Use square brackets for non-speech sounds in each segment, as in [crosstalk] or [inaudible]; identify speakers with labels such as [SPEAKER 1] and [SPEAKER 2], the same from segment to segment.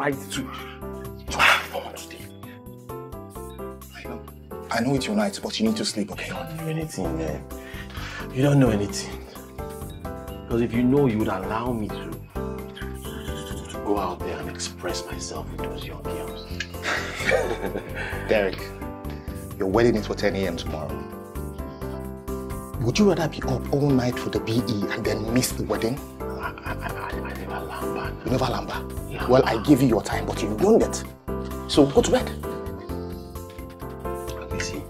[SPEAKER 1] right to, to have fun today.
[SPEAKER 2] I know. I know it's your night, but you need to sleep, okay?
[SPEAKER 1] You don't know anything, man. You don't know anything. Because if you know, you would allow me to, to, to go out there and express myself with those young girls. [laughs]
[SPEAKER 2] Derek, your wedding is for 10 a.m. tomorrow. Would you rather be up all night for the BE and then miss the wedding?
[SPEAKER 1] Lamba.
[SPEAKER 2] Never lamba. Well, I gave you your time, but you ruined it. So go to bed.
[SPEAKER 1] You see,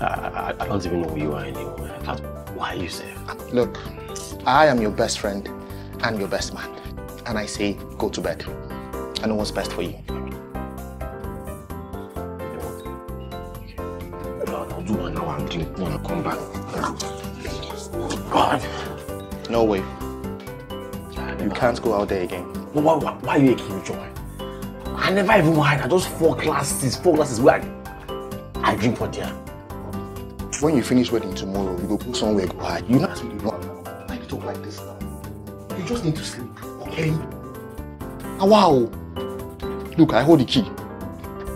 [SPEAKER 1] I, I, I don't even know who you are anymore. Why are you safe?
[SPEAKER 2] Look, I am your best friend and your best man. And I say, go to bed. I know what's best for you.
[SPEAKER 1] I'll do one now. I'm doing one. Come back. God.
[SPEAKER 2] No way. You can't go out there again.
[SPEAKER 1] But why, why, why are you a killjoy? I never even had. I just four classes, four classes where I, I drink for there.
[SPEAKER 2] When you finish wedding tomorrow, you go go somewhere go hide. You not really run now. Like talk like this now. You just need to sleep, okay? Ah, wow. Look, I hold the key.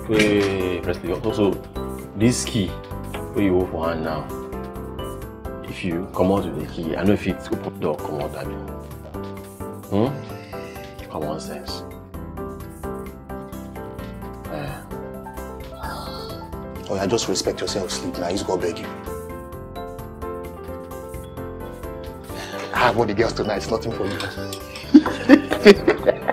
[SPEAKER 1] Wait, Presley. Also, this key where you hold for hand now. If you come out with the key, I know if it's open door, come out that door. Hmm? Common sense. Eh.
[SPEAKER 2] Oh, yeah, just respect yourself, sleep now. He's gonna beg you. I have all the girls tonight, it's nothing for you. [laughs]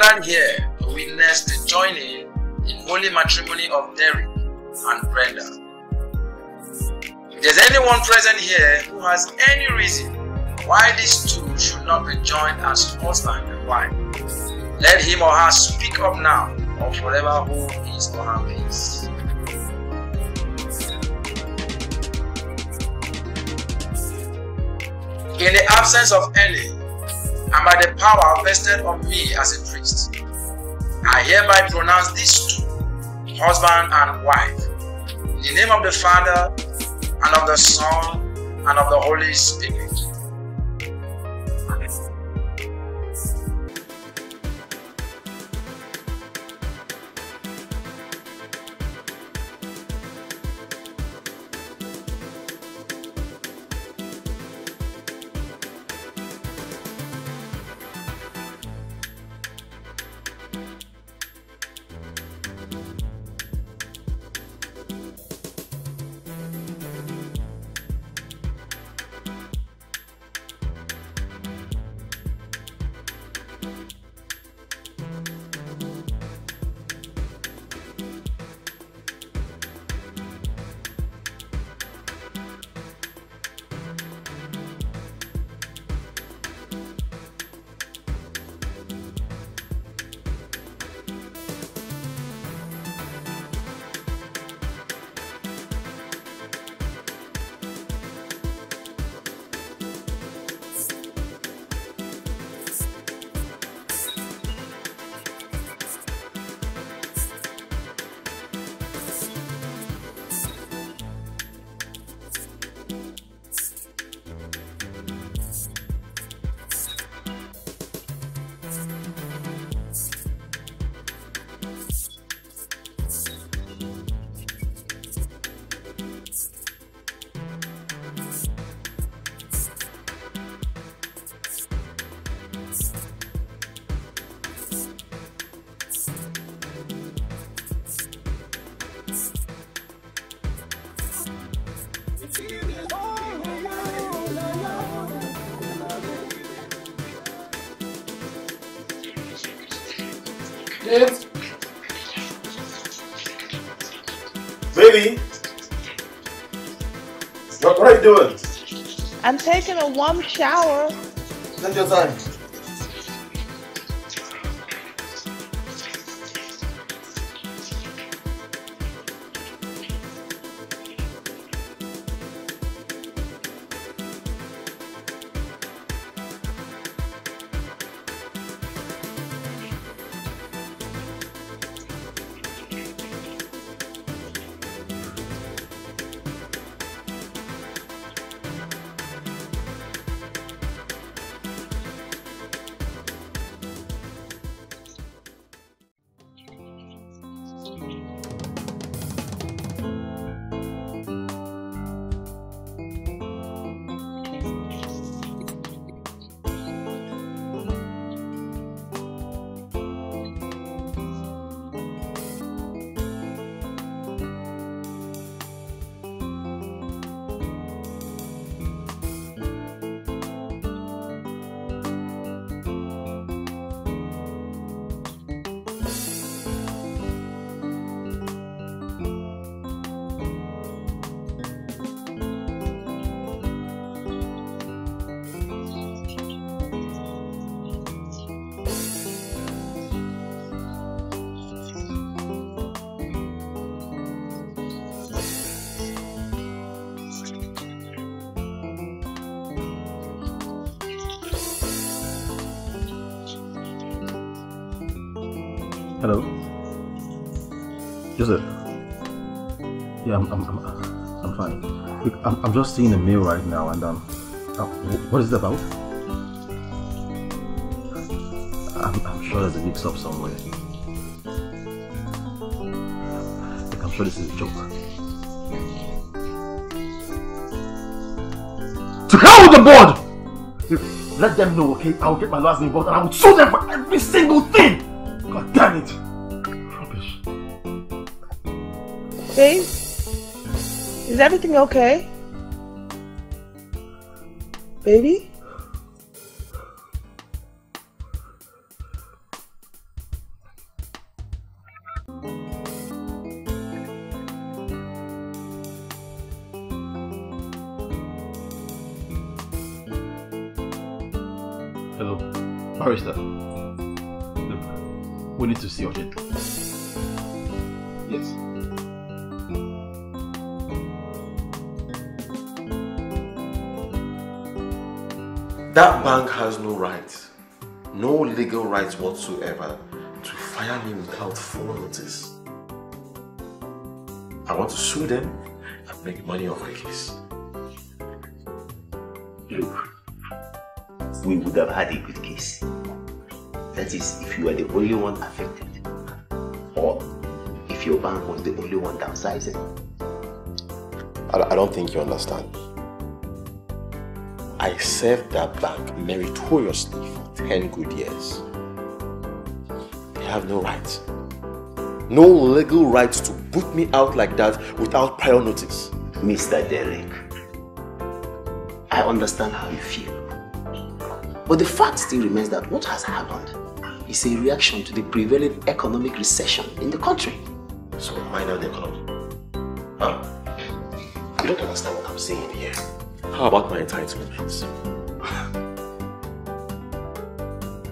[SPEAKER 3] gathered here to witness the joining in holy matrimony of Derek and Brenda. If there's anyone present here who has any reason why these two should not be joined as husband and wife, let him or her speak up now or forever hold his or her peace. In the absence of any, and by the power vested on me as a priest, I hereby pronounce these two, husband and wife, in the name of the Father, and of the Son, and of the Holy Spirit.
[SPEAKER 4] Taking a warm shower.
[SPEAKER 5] Your.
[SPEAKER 1] Hello. Yeah, I'm, I'm, I'm, I'm fine. Look, I'm, I'm just seeing a mail right now, and um, uh, what is it about? I'm, I'm sure there's a mix-up somewhere. Look, I'm sure this is a joke. To hell with the board! Look, Let them know, okay? I'll get my last name involved and I will sue them for every single thing!
[SPEAKER 4] Everything okay?
[SPEAKER 1] To
[SPEAKER 5] sue them and make money off my case.
[SPEAKER 6] Look, we would have had a good case. That is, if you were the only one affected, or if your bank was the only one downsizing.
[SPEAKER 5] I, I don't think you understand. I served that bank meritoriously for 10 good years. They have no rights. No legal right to boot me out like that without prior notice.
[SPEAKER 6] Mr. Derek, I understand how you feel. But the fact still remains that what has happened is a reaction to the prevailing economic recession in the country.
[SPEAKER 5] So mind out the economy. Huh? You don't understand what I'm saying here. How about my entitlements?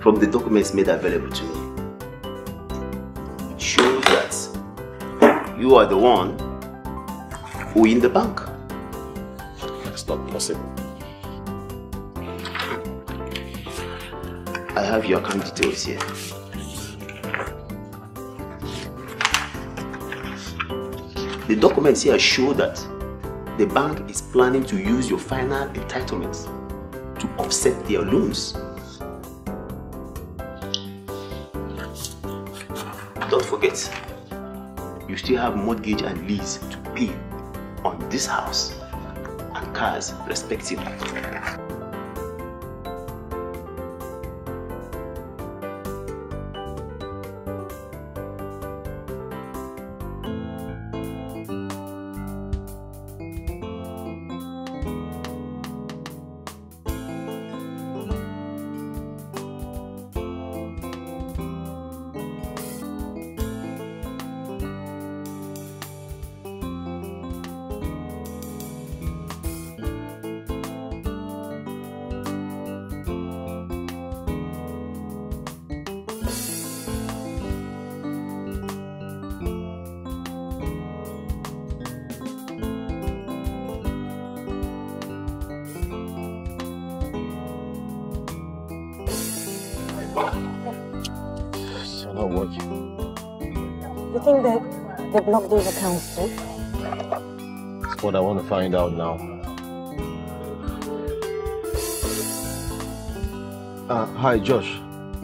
[SPEAKER 6] From the documents made available to me, you are the one who in the bank.
[SPEAKER 5] That's not possible.
[SPEAKER 6] I have your account details here. The documents here show that the bank is planning to use your final entitlements to offset their loans. Don't forget, you still have mortgage and lease to pay on this house and cars respectively.
[SPEAKER 1] Find out now. Uh, hi, Josh.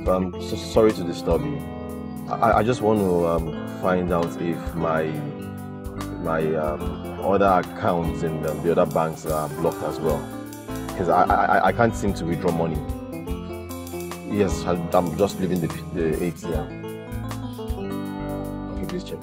[SPEAKER 1] I'm so sorry to disturb you. I, I just want to um, find out if my my um, other accounts in the, the other banks are blocked as well. Because I, I, I can't seem to withdraw money. Yes, I'm just leaving the, the ATM. Okay, please check.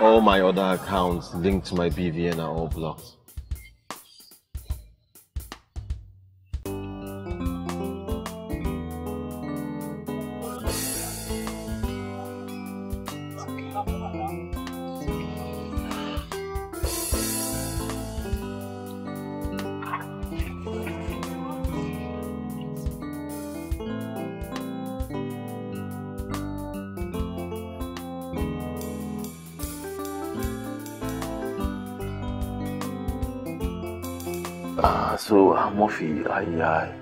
[SPEAKER 1] All my other accounts linked to my BVN are all blocked.
[SPEAKER 5] Uh, so, uh, Murphy, I, I,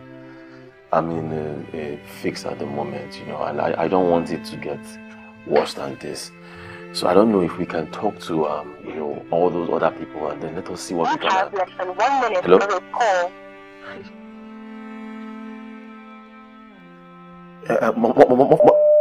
[SPEAKER 5] I'm in a, a fix at the moment, you know, and I, I don't want it to get worse than this. So I don't know if we can talk to, um, you know, all those other people and then let us see what we can. have.
[SPEAKER 7] less than one minute
[SPEAKER 5] Hello?
[SPEAKER 7] for call.
[SPEAKER 5] Uh, uh,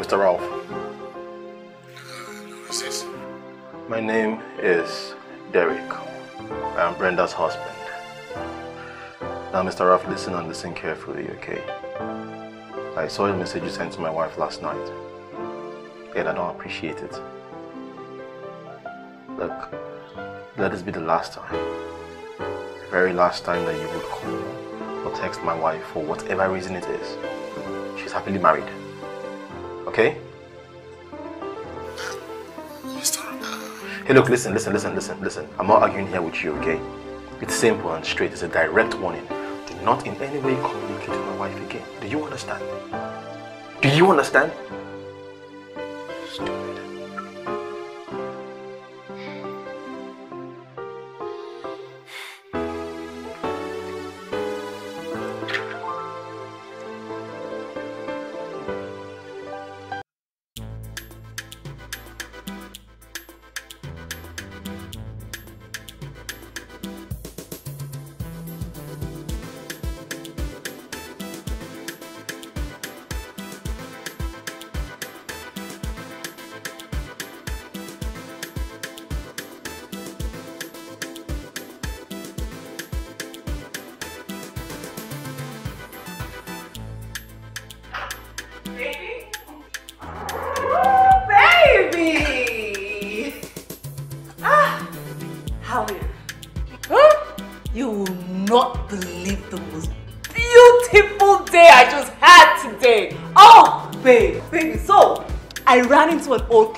[SPEAKER 1] Mr. Ralph.
[SPEAKER 2] Who's this?
[SPEAKER 1] My name is Derek. I am Brenda's husband. Now, Mr. Ralph, listen and listen carefully, okay? I saw a message you sent to my wife last night, and I don't appreciate it. Look, let this be the last time, the very last time that you would call or text my wife for whatever reason it is. She's happily married. Okay? Hey, look, listen, listen, listen, listen, listen. I'm not arguing here with you, okay? It's simple and straight. It's a direct warning. Do not in any way communicate with my wife again. Do you understand? Do you understand? Stupid.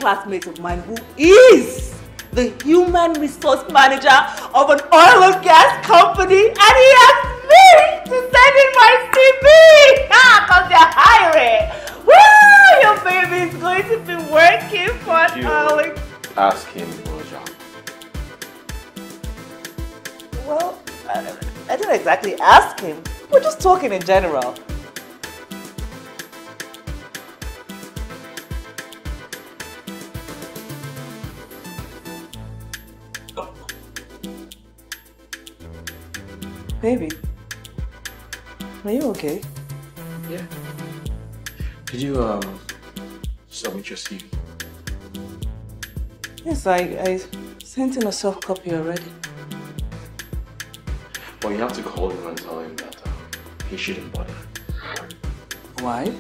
[SPEAKER 8] Classmate of mine who is the human resource manager of an oil and gas company, and he asked me to send in my CV. [laughs] Ah, cause they're hiring. Woo! Your baby is going to be working for an oil and
[SPEAKER 1] ask him for a job.
[SPEAKER 8] Well, I, I didn't exactly ask him. We're just talking in general. Okay?
[SPEAKER 3] Yeah. Did you um submit your CV?
[SPEAKER 8] Yes, I, I sent in a soft copy already.
[SPEAKER 3] Well, you have to call him and tell him that uh, he shouldn't bother.
[SPEAKER 8] Why?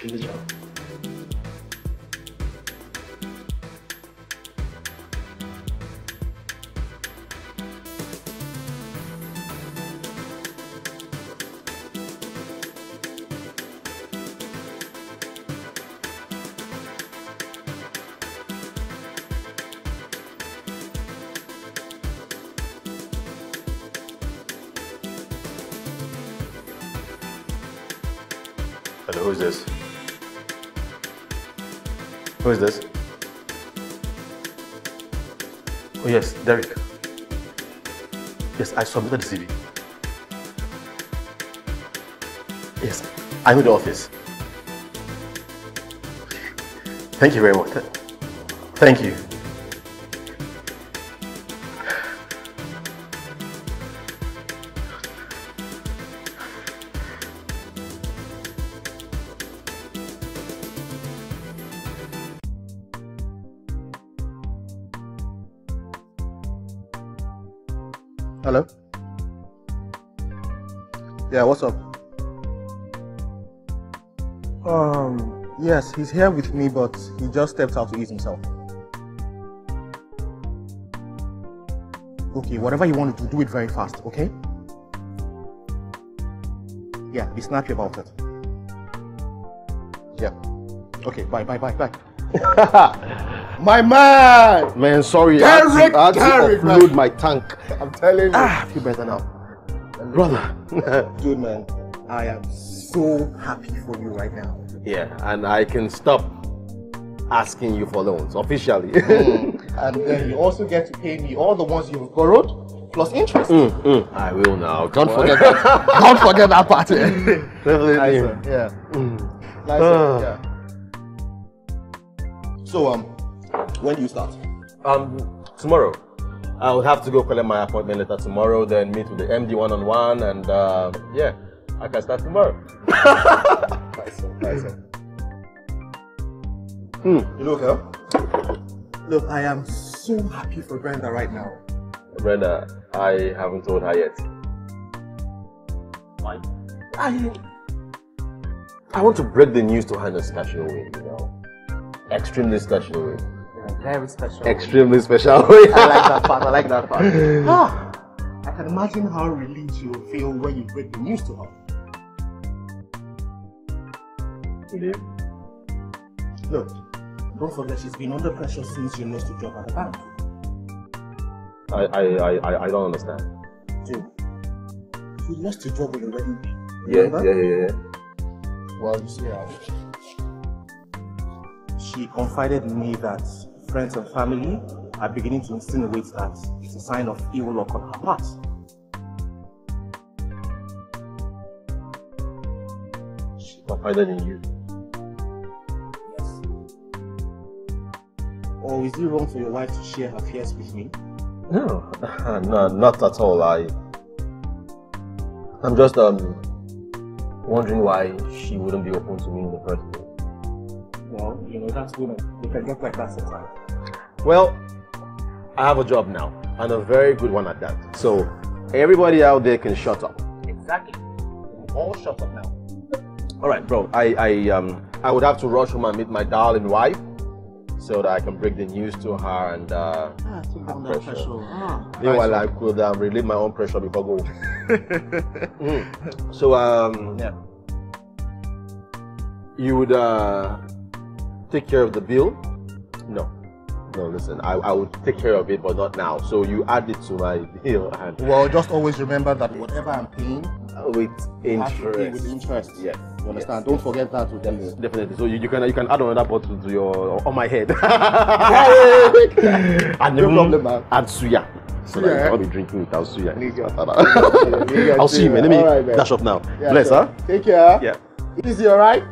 [SPEAKER 3] He in the job.
[SPEAKER 1] Who is this? Oh yes, Derek. Yes, I submitted the CV. Yes, I'm in the office. Thank you very much. Thank you.
[SPEAKER 2] Yeah, what's up? Um, yes, he's here with me, but he just stepped out to ease himself. Okay, whatever you want to do, do it very fast, okay? Yeah, be snappy about it. Yeah. Okay, bye, bye, bye, bye. [laughs] My man!
[SPEAKER 1] Man, sorry, I had
[SPEAKER 2] Derek,
[SPEAKER 1] to, I had to
[SPEAKER 2] Derek,
[SPEAKER 1] offload
[SPEAKER 2] man.
[SPEAKER 1] my tank.
[SPEAKER 2] I'm telling you.
[SPEAKER 1] Ah, I feel better now. Brother. [laughs]
[SPEAKER 2] Dude, man, I am so happy for you right now.
[SPEAKER 1] yeah, and I can stop asking you for loans officially. [laughs]
[SPEAKER 2] And then you also get to pay me all the ones you've borrowed plus interest.
[SPEAKER 1] Mm, mm, I will now.
[SPEAKER 2] Don't
[SPEAKER 1] Come on.
[SPEAKER 2] forget that. [laughs] Don't forget that part.
[SPEAKER 1] Definitely.
[SPEAKER 2] nice. Yeah.
[SPEAKER 1] Mm.
[SPEAKER 2] Nice one. Yeah. So um, when do you start?
[SPEAKER 1] Um, tomorrow. I will have to go collect my appointment letter tomorrow, then meet with the MD one on one, and uh, yeah, I can start tomorrow.
[SPEAKER 2] Nice one. Nice one.
[SPEAKER 1] Hmm.
[SPEAKER 2] You look, huh? Look, I am so happy for Brenda right now.
[SPEAKER 1] Brenda, I haven't told her yet.
[SPEAKER 2] Why?
[SPEAKER 1] I, I want to break the news to her in a special way, you know. Extremely special way.
[SPEAKER 2] Very special.
[SPEAKER 1] Extremely special way.
[SPEAKER 2] I like that [laughs] part. I like that part. [laughs] ah, I can imagine how relieved you will feel when you break the news to her. Look, don't forget she's been under pressure since you lost your job at the bank.
[SPEAKER 1] I, I, I, I- I don't understand.
[SPEAKER 2] Dude, you lost your job when you wedding day.
[SPEAKER 1] Yeah,
[SPEAKER 2] Remember?
[SPEAKER 1] yeah, yeah, yeah.
[SPEAKER 2] Well, you see how. She confided in me that friends and family are beginning to insinuate that it's a sign of evil luck on her part.
[SPEAKER 1] She confided in you.
[SPEAKER 2] Yes. Or is it wrong for your wife to share her fears with me?
[SPEAKER 1] No, [laughs] no, not at all. I, I'm just um wondering why she wouldn't be open to me in the first place.
[SPEAKER 2] Well, you know, that's women. They can get like that sometimes.
[SPEAKER 1] Well, I have a job now, and a very good one at that. So everybody out there can shut up.
[SPEAKER 2] Exactly. All shut up now.
[SPEAKER 1] All right, bro. I, I, um, I would have to rush home and meet my darling wife. so that I can break the news to her and uh,
[SPEAKER 6] Ah, take down
[SPEAKER 1] her pressure.
[SPEAKER 6] pressure. Ah.
[SPEAKER 1] Meanwhile, I could um, relieve my own pressure before go. [laughs] Mm. So, um,
[SPEAKER 9] Yeah.
[SPEAKER 1] you would uh, take care of the bill? No. No, listen, I, I would take care of it, but not now. So you add it to my [laughs] bill and
[SPEAKER 2] Well, just always remember that whatever I'm paying,
[SPEAKER 1] with
[SPEAKER 2] to pay
[SPEAKER 1] interest.
[SPEAKER 2] with interest.
[SPEAKER 1] Yes.
[SPEAKER 2] You understand? Don't forget that with
[SPEAKER 1] Yes,
[SPEAKER 2] them.
[SPEAKER 1] definitely. So you, you can you can add another bottle to your on my head. [laughs] and
[SPEAKER 2] No problem, man.
[SPEAKER 1] Add suya. So that
[SPEAKER 2] eh?
[SPEAKER 1] I'll be drinking without suya. [laughs] I'll see you, man. Let me
[SPEAKER 2] right,
[SPEAKER 1] dash off now.
[SPEAKER 2] Yeah,
[SPEAKER 1] Bless,
[SPEAKER 2] sure.
[SPEAKER 1] huh?
[SPEAKER 2] Take care.
[SPEAKER 1] Yeah.
[SPEAKER 2] Easy, all right?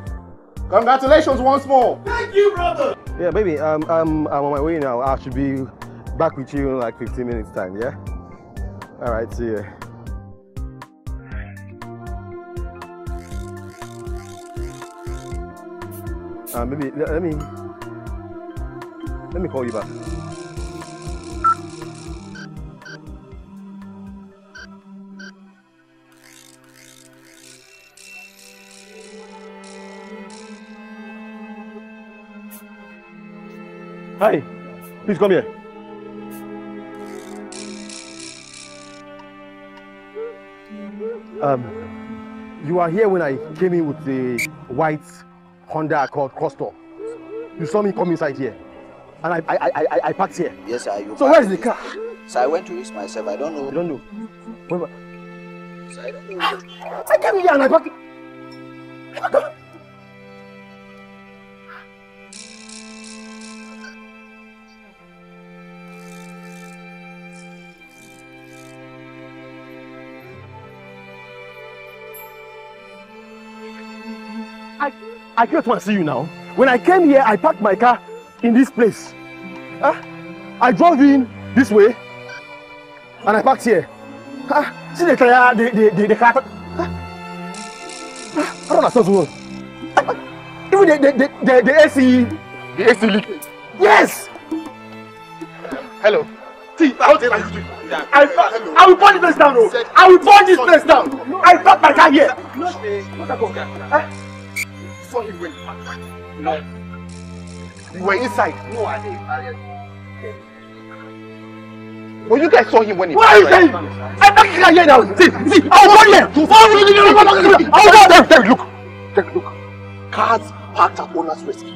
[SPEAKER 2] Congratulations once more. Thank you, brother.
[SPEAKER 1] Yeah, baby. Um, um, I'm on my way now. I should be back with you in like 15 minutes time. Yeah. All right. See you. Uh, maybe let, let me let me call you back. Hi, please come here. Um, you are here when I came in with the white Honda Accord Crosstour. You saw me come inside here, and I I I I, I parked here.
[SPEAKER 10] Yes, sir. You
[SPEAKER 1] So where's the car?
[SPEAKER 10] So I went to east myself. I don't know.
[SPEAKER 1] You don't know. Where, wa-
[SPEAKER 10] So I don't know.
[SPEAKER 1] I came here and I parked. I, I came to see you now. When I came here, I parked my car in this place. Huh? I drove in this way and I parked here. Huh? See the car, the, the, the, the car. Huh? Huh? I don't understand so well. Even the, the, the, the, the AC, the AC leak. Yes!
[SPEAKER 2] Hello.
[SPEAKER 1] See, I don't like you. I, pa- I will burn this place down. oh. I will burn this place down. I parked my car here. Huh?
[SPEAKER 2] Saw him when No. You were inside. No, I didn't. Well, you guys saw him when he
[SPEAKER 1] What are you saying? I parked the car here now. See, see, I will burn here. I will burn there.
[SPEAKER 2] Derek, look. Derek, look. Cars parked at owner's risk.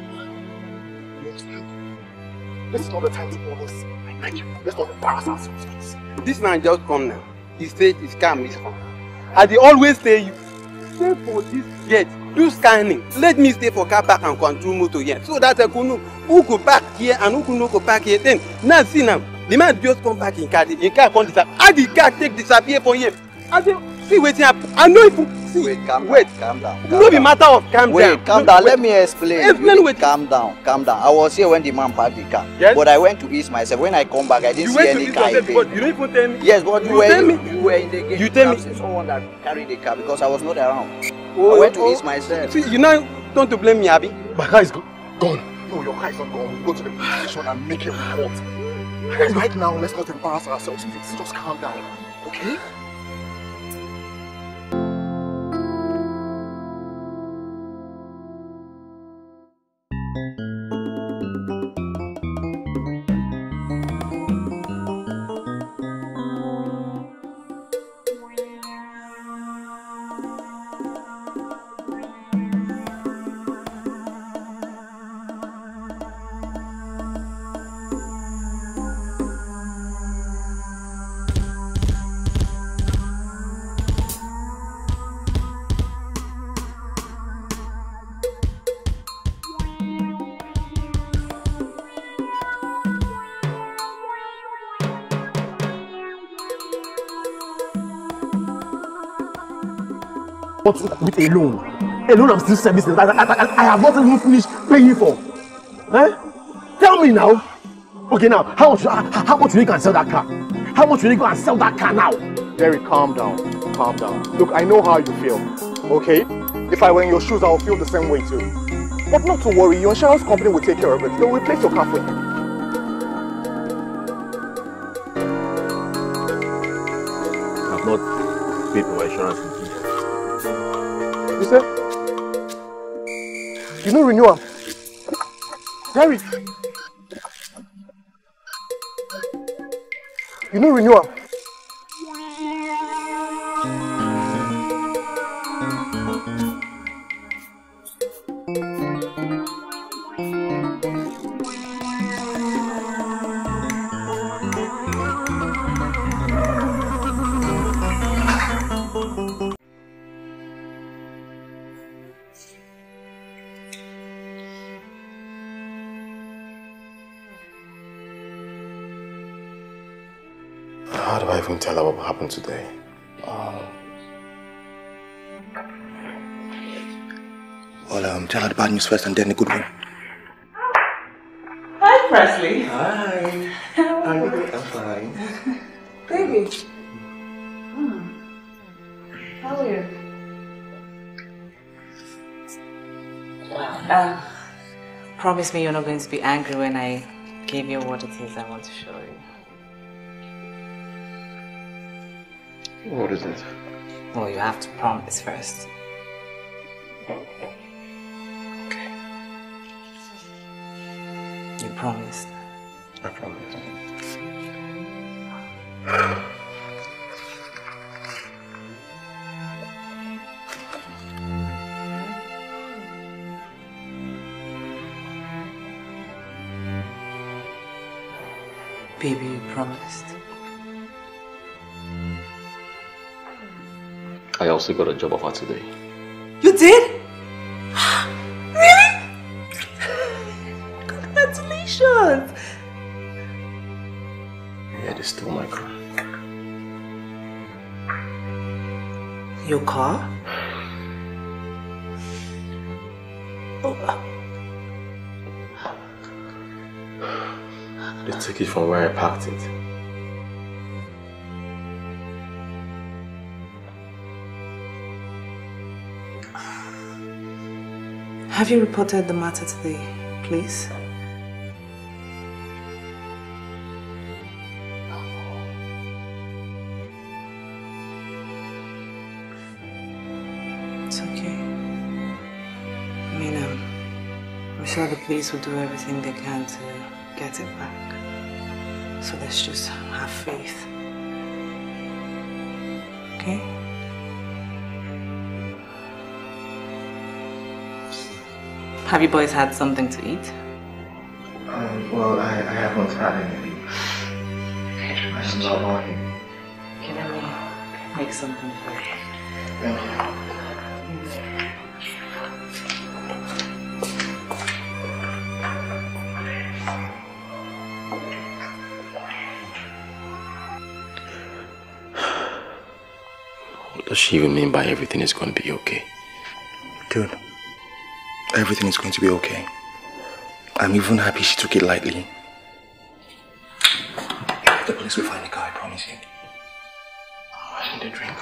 [SPEAKER 2] This is not the time to do this. I beg you. Let's not embarrass ourselves, please.
[SPEAKER 11] This man just come now. He said his scam is come. I dey always say you, stay for this gate, do scanning. Let me stay for car park and control motor here. So that know who go park here and who no go park here. Then now see now, the man just come back in car, the car come disappear. How the car take disappear for here? I say, see wetin happen. I no even see.
[SPEAKER 10] Wait, calm
[SPEAKER 11] Wait.
[SPEAKER 10] down. Calm down.
[SPEAKER 11] No be matter of calm
[SPEAKER 10] Wait,
[SPEAKER 11] down.
[SPEAKER 10] calm
[SPEAKER 11] No,
[SPEAKER 10] down.
[SPEAKER 11] wait.
[SPEAKER 10] Let me explain.
[SPEAKER 11] Explain
[SPEAKER 10] You
[SPEAKER 11] wetin-
[SPEAKER 10] Calm down. Calm down. I was here when the man parked the car.
[SPEAKER 11] Yes?
[SPEAKER 10] But I went to east myself. When I come back, I didn't
[SPEAKER 11] You
[SPEAKER 10] see
[SPEAKER 11] went to
[SPEAKER 10] any car
[SPEAKER 11] yourself,
[SPEAKER 10] again.
[SPEAKER 11] but you don't even tell me.
[SPEAKER 10] Yes, but you,
[SPEAKER 11] You
[SPEAKER 10] were
[SPEAKER 11] tell me.
[SPEAKER 10] you were in the gate.
[SPEAKER 11] You tell me.
[SPEAKER 10] Someone that carried the car because I was not around.
[SPEAKER 11] Oh,
[SPEAKER 10] I went to
[SPEAKER 11] oh,
[SPEAKER 10] east myself.
[SPEAKER 11] See, you now don't to blame me, Abi.
[SPEAKER 2] My car is go- gone. No, your car is not gone. We'll go to the police station and make a report. Right now, let's not embarrass ourselves, please. Just calm down. Okay?
[SPEAKER 1] But with a loan, a loan I'm still servicing that I, I, I, I have not even finished paying for. Eh? Tell me now. Okay, now how much? How, how much will you go and sell that car? How much will you go and sell that car now?
[SPEAKER 2] Derek, calm down. Calm down. Look, I know how you feel. Okay? If I were in your shoes, I would feel the same way too. But not to worry, your insurance company will take care of it. They'll replace your car for you.
[SPEAKER 1] I've not
[SPEAKER 2] You know renewal, am. You know
[SPEAKER 1] renewal. Even tell her what happened today?
[SPEAKER 2] Well, um, tell her the bad news first and then the good one.
[SPEAKER 8] Hi, Presley.
[SPEAKER 2] Hi. I'm I'm fine. [laughs]
[SPEAKER 8] Baby. Hmm. How are you? Uh, promise me you're not going to be angry when I give you what it is I want to show you.
[SPEAKER 1] What is it?
[SPEAKER 8] Well, you have to promise first. Okay. You promised.
[SPEAKER 1] I promise.
[SPEAKER 8] Baby, you promised.
[SPEAKER 1] I also got a job offer today.
[SPEAKER 8] You did? [gasps] really? Congratulations!
[SPEAKER 1] Yeah, they stole my car.
[SPEAKER 8] Your car?
[SPEAKER 1] They took it from where I parked it.
[SPEAKER 8] Have you reported the matter to the police? It's okay. I mean, um, I'm sure the police will do everything they can to get it back. So let's just have faith. Okay? Have you boys had something to eat?
[SPEAKER 2] Um, well, I, I haven't had anything. I'm not hungry.
[SPEAKER 8] Can I make something for you?
[SPEAKER 2] Thank you.
[SPEAKER 1] What does she even mean by everything is going to be okay?
[SPEAKER 2] Dude, everything is going to be okay. I'm even happy she took it lightly. The police will find the guy, I promise you.
[SPEAKER 1] Oh, I need a drink.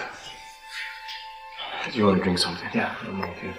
[SPEAKER 1] Do you want to drink something?
[SPEAKER 2] Yeah, I'm okay.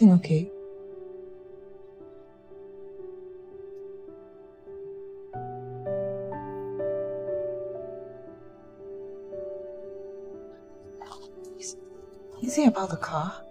[SPEAKER 7] Everything okay? Is, is he about the car?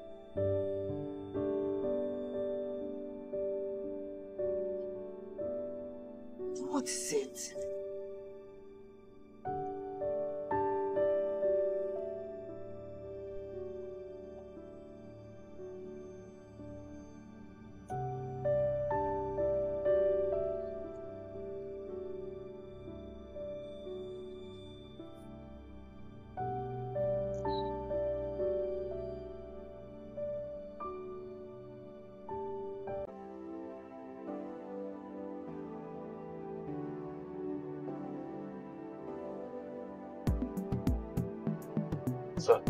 [SPEAKER 1] Sir,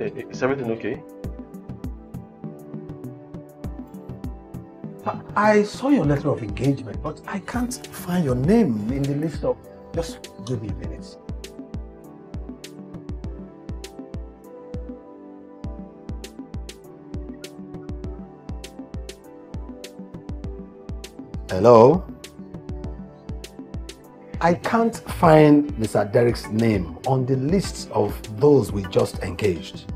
[SPEAKER 1] i- i- is everything okay?
[SPEAKER 9] I saw your letter of engagement, but I can't find your name in the list of. Just give me a minute. Hello? I can't find Mr. Derek's name on the list of those we just engaged.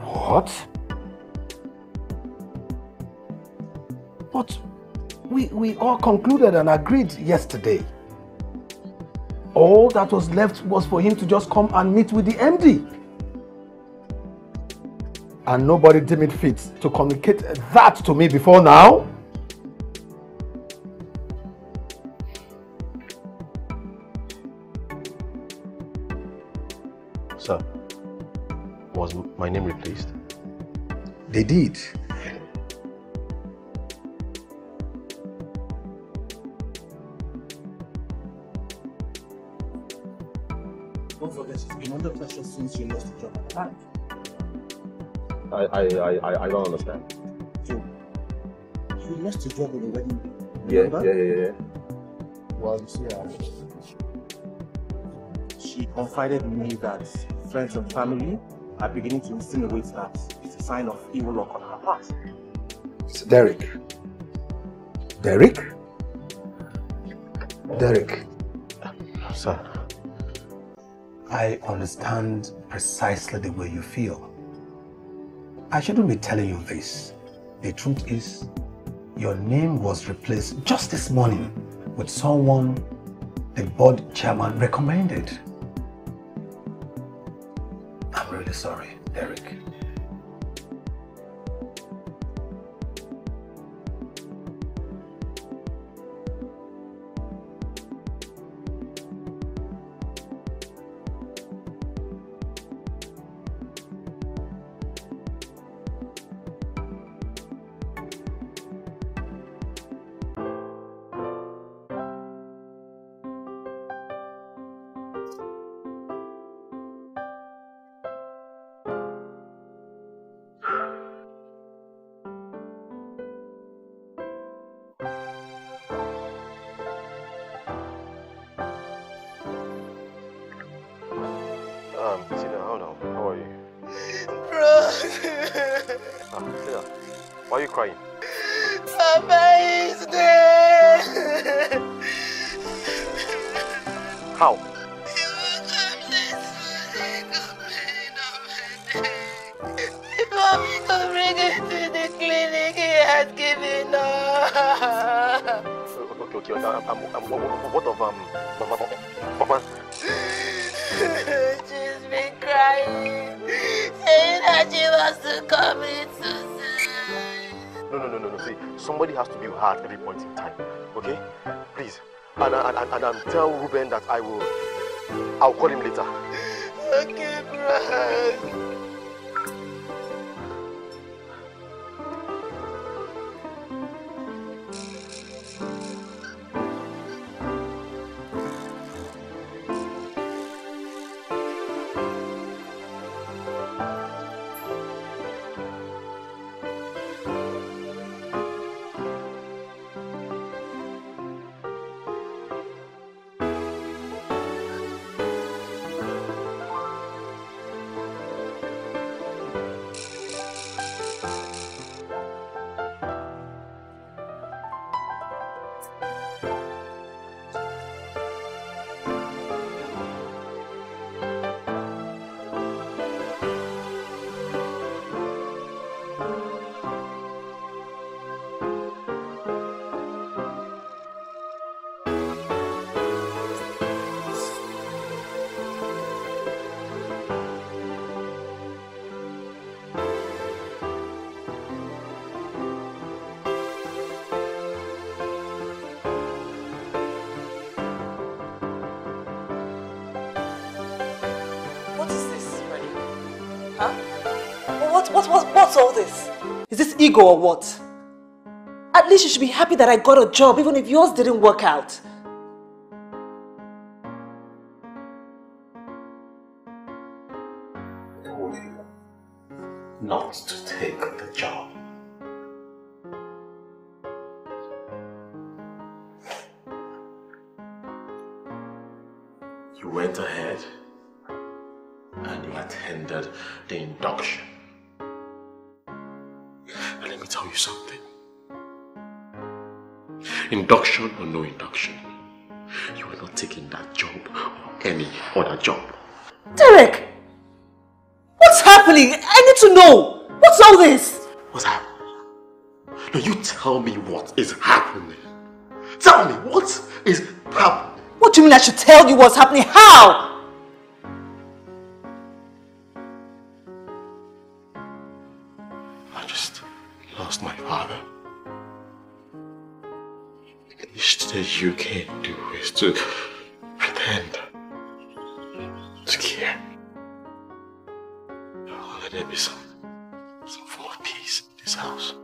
[SPEAKER 9] What? But we, we all concluded and agreed yesterday. All that was left was for him to just come and meet with the MD. And nobody deemed it fit to communicate that to me before now. Did.
[SPEAKER 2] Don't forget, she's been under pressure since you lost the job at the.
[SPEAKER 1] I, I, I, I- I don't understand.
[SPEAKER 2] So, you lost your job on the wedding day.
[SPEAKER 1] Yeah,
[SPEAKER 2] Remember?
[SPEAKER 1] yeah, yeah, yeah.
[SPEAKER 2] Well, you see, uh, she confided in me that friends and family are beginning to insinuate that it's a sign of evil luck on her part.
[SPEAKER 9] It's Derek. Derek? Derek.
[SPEAKER 1] Sir.
[SPEAKER 9] I understand precisely the way you feel. I shouldn't be telling you this. The truth is, your name was replaced just this morning with someone the board chairman recommended. I'm really sorry,
[SPEAKER 1] How?
[SPEAKER 12] We bring him to the clinic, he had given up.
[SPEAKER 1] Okay, okay, okay. Um, um, um, what of um, Mama?
[SPEAKER 12] She's been crying, saying that she wants to commit suicide.
[SPEAKER 1] No, no, no, no, no. See, somebody has to be her at every point in time. Okay? And and and, and um, tell Ruben that I will. I'll call him later.
[SPEAKER 12] Okay, bro.
[SPEAKER 1] All this? Is this ego or what? At least you should be happy that I got a job, even if yours didn't work out. Should tell you what's happening? How?
[SPEAKER 13] I just lost my father. The least that you can do is to pretend to care. Let there be some, some form of peace in this house.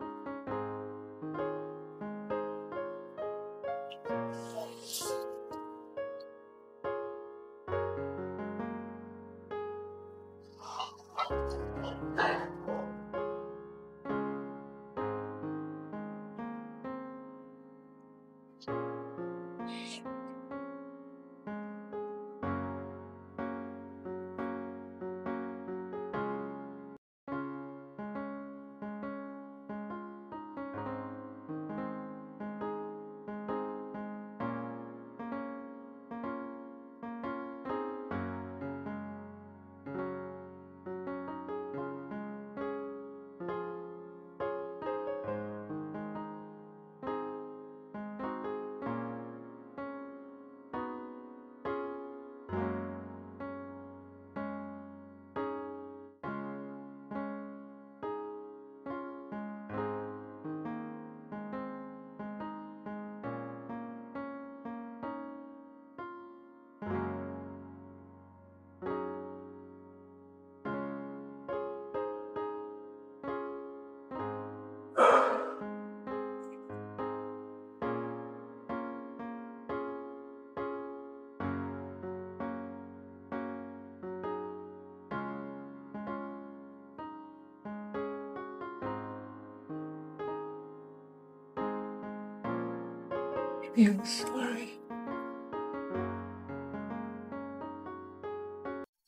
[SPEAKER 8] I'm sorry.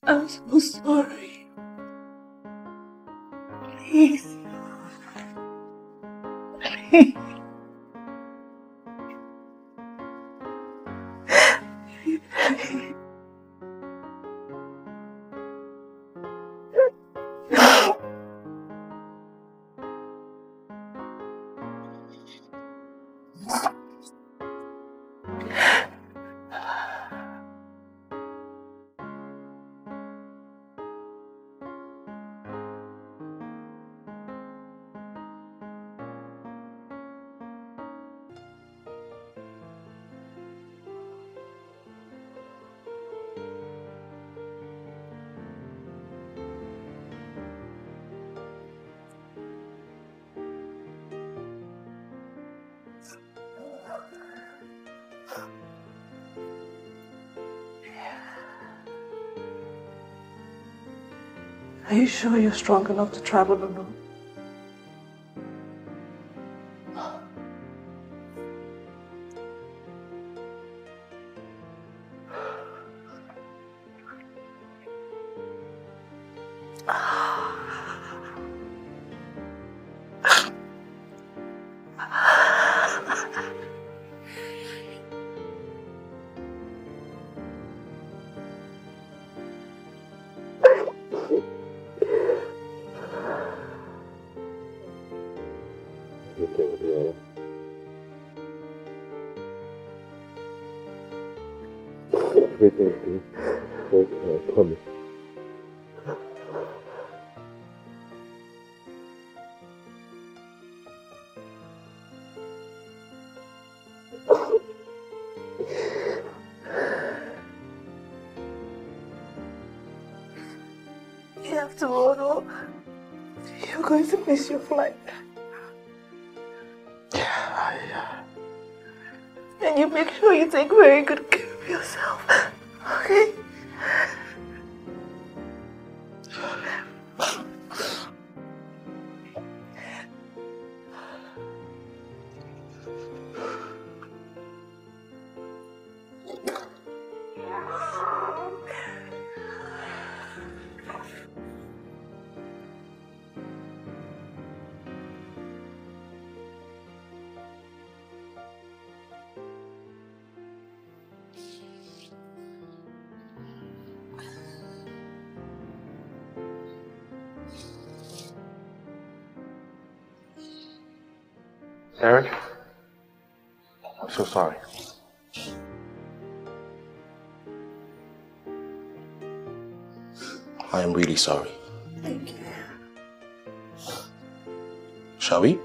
[SPEAKER 8] I'm so sorry. Are you sure you're strong enough to travel alone?
[SPEAKER 14] Have to hold on. You're going to miss your flight. Uh, and you make sure you take very good care
[SPEAKER 2] sorry.
[SPEAKER 14] Thank you.
[SPEAKER 2] Shall we?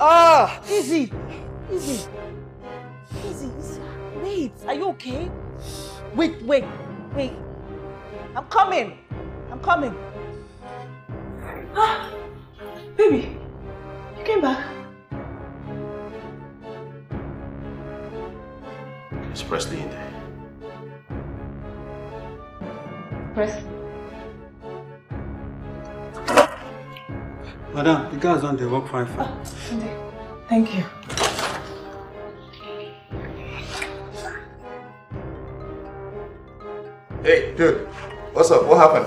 [SPEAKER 8] Ah! Easy! Easy! Easy, easy. Wait, are you okay? Wait, wait, wait. I'm coming. I'm coming.
[SPEAKER 14] Ah, baby, you came back.
[SPEAKER 2] Is Presley in there?
[SPEAKER 8] Press.
[SPEAKER 15] Madam, the guys on the work fine fine.
[SPEAKER 14] Thank you.
[SPEAKER 2] Hey, dude. What's up? What happened?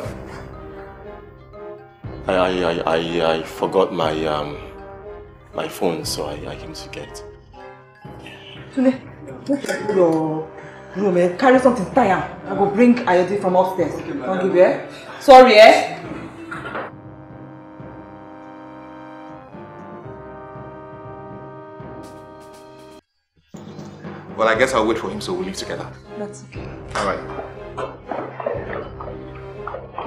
[SPEAKER 1] I, I, I, I, I forgot my um my phone, so I, I came to get it.
[SPEAKER 8] Tunde, move to your room, eh? Carry something, tie am. I go bring Ayode from upstairs. Don't give you, eh? Sorry, eh?
[SPEAKER 2] Well, I guess I'll wait for him so we'll leave together.
[SPEAKER 8] That's okay.
[SPEAKER 2] All right.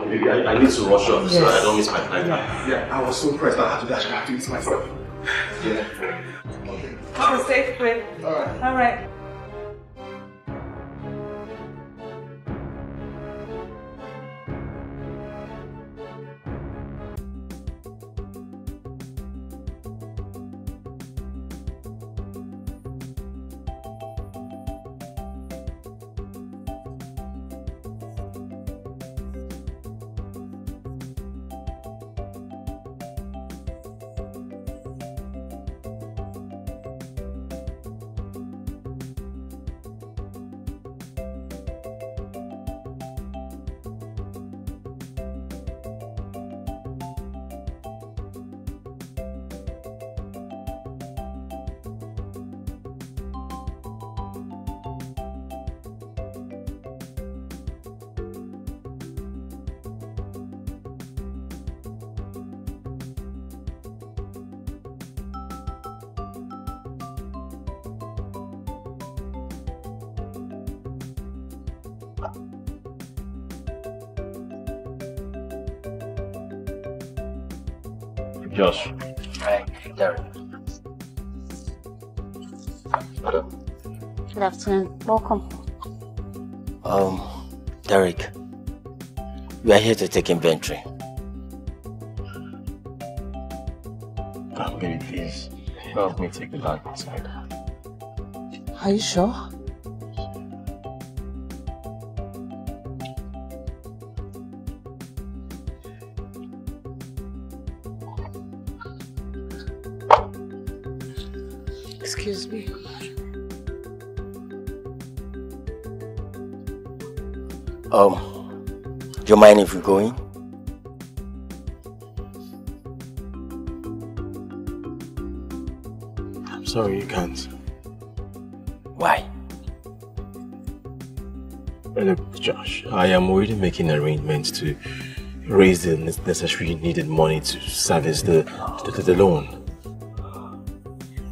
[SPEAKER 1] Maybe I, I need to rush off so I don't miss my flight.
[SPEAKER 2] Yeah, I was so impressed. I had to dash back to eat myself. Yeah. Okay.
[SPEAKER 8] Have a safe trip. All right. All right.
[SPEAKER 1] Josh.
[SPEAKER 16] Right, Derek.
[SPEAKER 17] Good afternoon. Welcome.
[SPEAKER 16] Um, Derek, we are here to take inventory.
[SPEAKER 1] Oh, baby, please. Help me take the bag inside.
[SPEAKER 4] Are you sure?
[SPEAKER 16] Mind if we're going?
[SPEAKER 1] I'm sorry, you can't.
[SPEAKER 16] Why?
[SPEAKER 1] Look, Josh, I am already making arrangements to raise the necessary needed money to service the, the, the loan.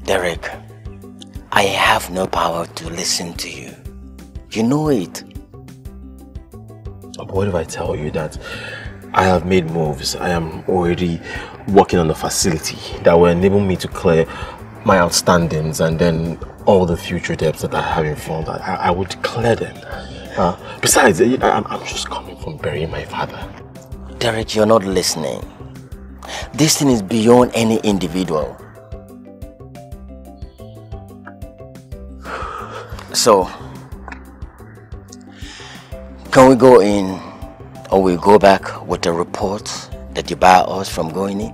[SPEAKER 16] Derek, I have no power to listen to you. You know it.
[SPEAKER 1] What if I tell you that I have made moves? I am already working on a facility that will enable me to clear my outstandings and then all the future debts that I have in front. I, I would clear them. Uh, besides, I, I'm just coming from burying my father.
[SPEAKER 16] Derek, you're not listening. This thing is beyond any individual. So, can we go in or we go back with the report that you bar us from going in?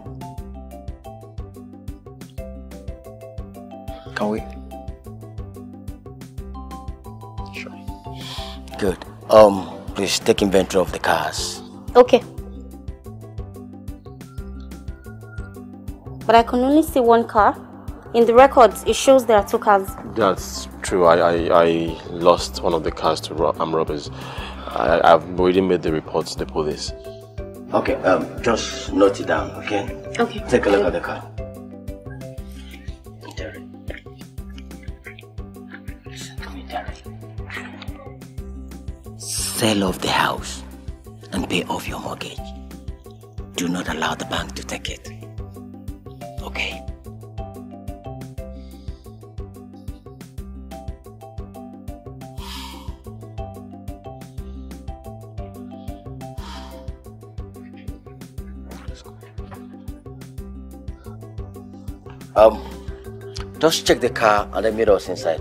[SPEAKER 16] Can we?
[SPEAKER 1] Sure.
[SPEAKER 16] Good. Um, please take inventory of the cars.
[SPEAKER 17] Okay. But I can only see one car. In the records, it shows there are two cars.
[SPEAKER 1] That's true. I, I, I lost one of the cars to ro- armed robbers. I, I've already made the report to the police.
[SPEAKER 16] Okay, um, just note it down, okay?
[SPEAKER 17] Okay.
[SPEAKER 16] Take a look at the car. Derek. Listen to me, Derek. Sell off the house and pay off your mortgage. Do not allow the bank to take it. Just check the car and mirrors inside.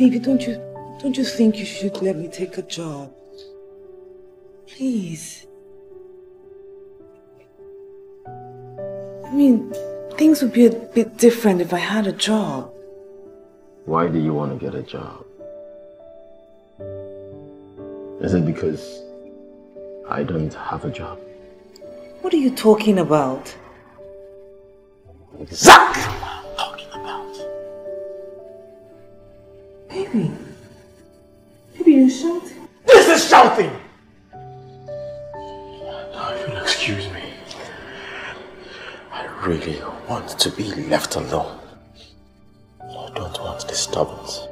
[SPEAKER 4] Baby, don't you don't you think you should let me take a job? Please. I mean, things would be a bit different if I had a job.
[SPEAKER 1] Why do you want to get a job? Is it because I don't have a job?
[SPEAKER 4] What are you talking about?
[SPEAKER 1] Exactly!
[SPEAKER 4] Baby. Baby, you're shouting.
[SPEAKER 2] This is shouting! Now, if you'll excuse me, I really want to be left alone. I don't want disturbance.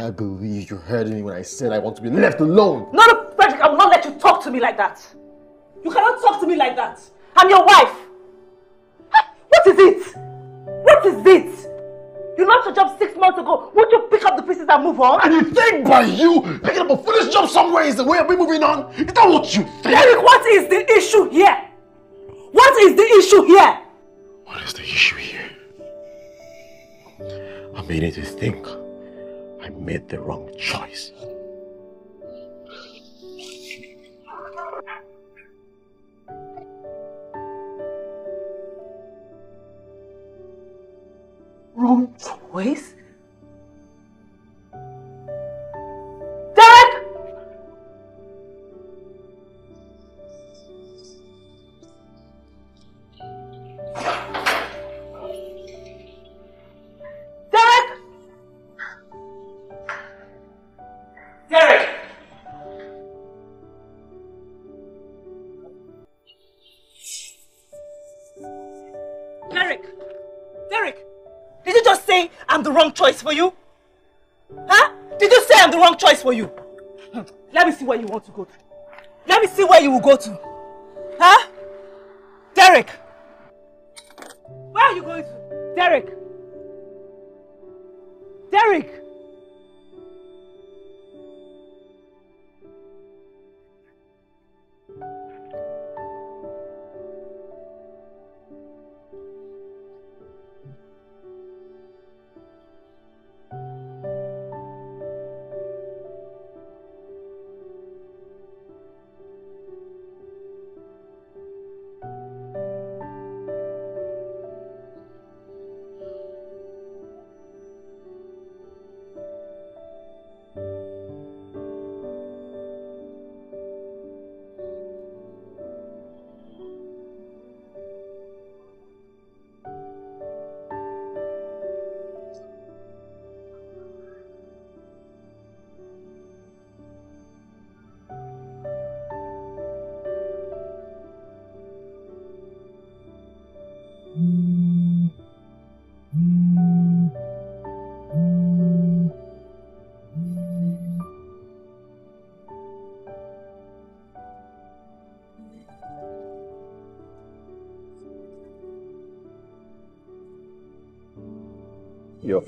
[SPEAKER 1] I, believe you heard me when I said I want to be left alone.
[SPEAKER 8] No, no, Frederick, I will not let you talk to me like that. You cannot talk to me like that. I'm your wife. What is it? What is it? You lost your job six months ago. Won't you pick up the pieces and move on?
[SPEAKER 2] And you think by you picking up a foolish job somewhere is the way of me moving on? Is that what you think?
[SPEAKER 8] Derek, what is the issue here? What is the issue here?
[SPEAKER 2] What is the issue here? I'm beginning to think I made the wrong choice.
[SPEAKER 8] Wrong choice? Choice for you? Huh? Did you say I'm the wrong choice for you? Hmm. Let me see where you want to go to. Let me see where you will go to. Huh? Derek! Where are you going to? Derek!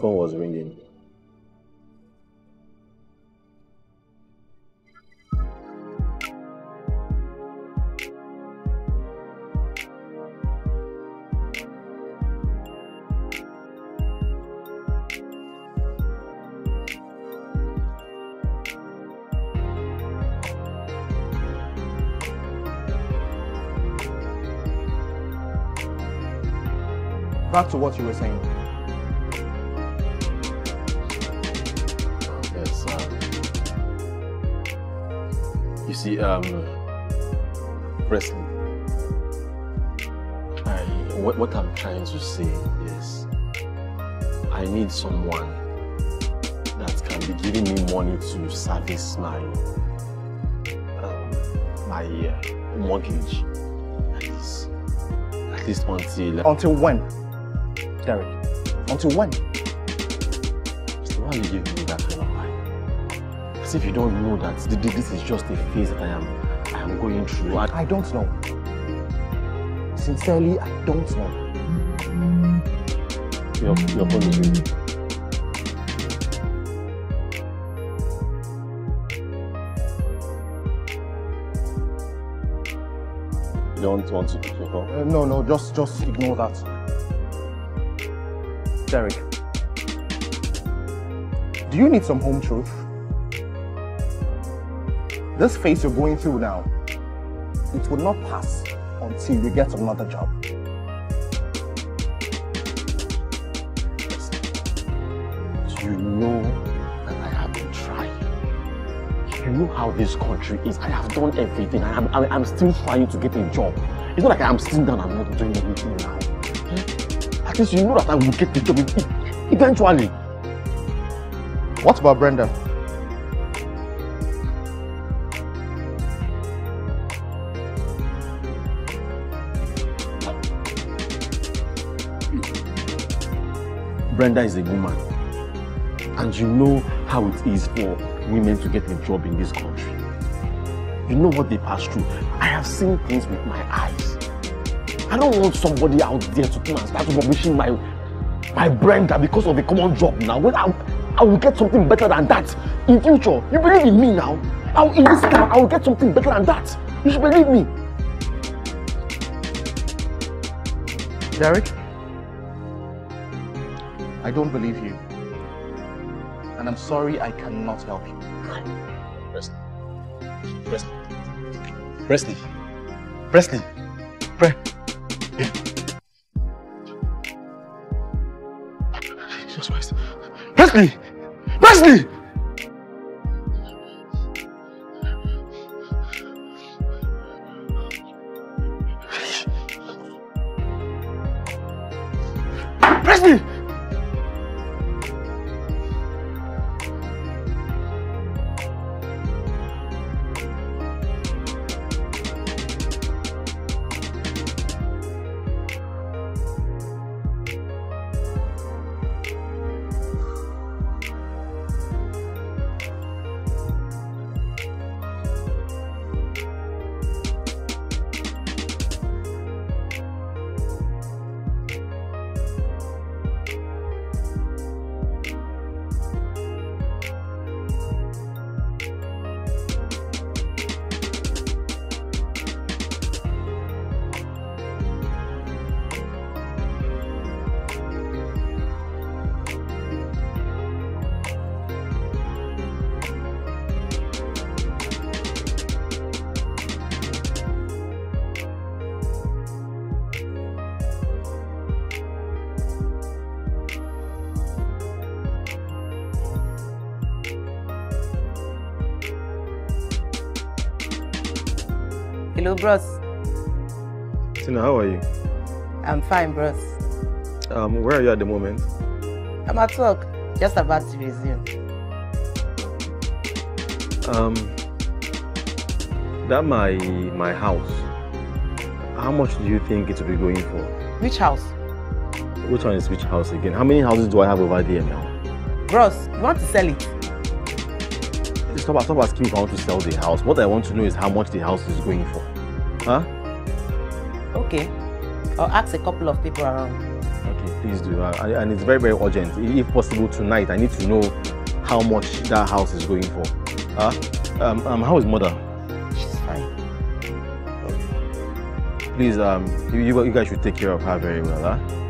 [SPEAKER 1] Phone was ringing.
[SPEAKER 2] Back to what you were saying.
[SPEAKER 1] You see, um, Presley, I, what, what I'm trying to say is, I need someone that can be giving me money to service my, um, my uh, mortgage, at least, at least until
[SPEAKER 2] Until when? Derek, until when?
[SPEAKER 1] Are you giving me As if you don't know that th- th- this is just a phase that I am, I am going through. I,
[SPEAKER 2] I don't know. Sincerely, I don't know.
[SPEAKER 1] Your, your phone is ringing. You don't want to pick your call?
[SPEAKER 2] Uh, no, no, just, just ignore that. Derek, do you need some home truth? This phase you're going through now, it will not pass until you get another job.
[SPEAKER 1] You know that I have been trying. You know how this country is. I have done everything. I am, I'm still trying to get a job. It's not like I am sitting down and not doing anything now. Eh? At least you know that I will get the job eventually.
[SPEAKER 2] What about Brenda?
[SPEAKER 1] Brenda is a woman. And you know how it is for women to get a job in this country. You know what they pass through. I have seen things with my eyes. I don't want somebody out there to come and start rubbishing my my Brenda because of a common job now. When I, I will get something better than that in future. You believe in me now? I will, in this time, I will get something better than that. You should believe me.
[SPEAKER 2] Derek? I don't believe you. And I'm sorry I cannot help you.
[SPEAKER 5] Presley. Presley. Presley. Presley. Pre. Jesus Christ. Presley! Presley! Presley!
[SPEAKER 18] Bros.
[SPEAKER 1] Tina, how are you?
[SPEAKER 18] I'm fine, bros.
[SPEAKER 1] Um, where are you at the moment?
[SPEAKER 18] I'm at work, just about to resume.
[SPEAKER 1] Um, that my my house. How much do you think it will be going for?
[SPEAKER 18] Which house?
[SPEAKER 1] Which one is which house again? How many houses do I have over there now?
[SPEAKER 18] Bros, you want to sell it?
[SPEAKER 1] Stop, stop asking if I want to sell the house. What I want to know is how much the house is going for. Huh?
[SPEAKER 18] Okay. I'll ask a couple of people around.
[SPEAKER 1] Okay, please do. Uh, and it's very, very urgent. If possible tonight, I need to know how much that house is going for. Huh? Um, um, how is mother?
[SPEAKER 18] She's fine.
[SPEAKER 1] Please, um, you, you you guys should take care of her very well, huh?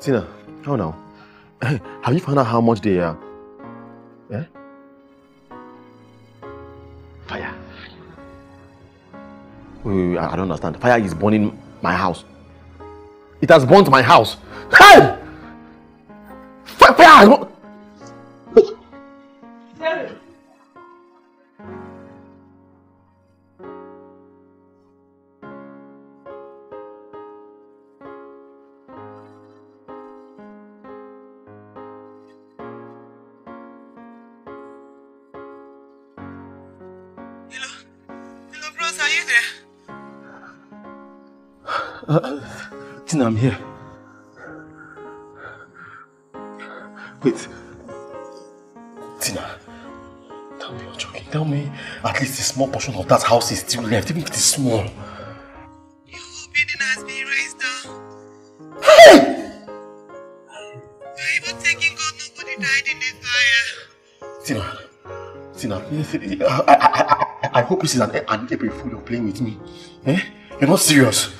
[SPEAKER 1] Tina, how now? [laughs] Have you found out how much they are? Eh? Fire. Wait, wait, wait, I don't understand. Fire is burning my house. It has burnt my house. Hey! Fi- Fire has Tina, I'm here. Wait. Tina, tell me you're joking. Tell me at least a small portion of that house is still left, even if it is small. Your
[SPEAKER 8] forbidden has been raised up.
[SPEAKER 1] Hey!
[SPEAKER 8] You're even taking God, nobody died in the fire.
[SPEAKER 1] Tina, Tina, I, I, I, I hope this is an, an April Fool you're playing with me. Eh? You're not serious.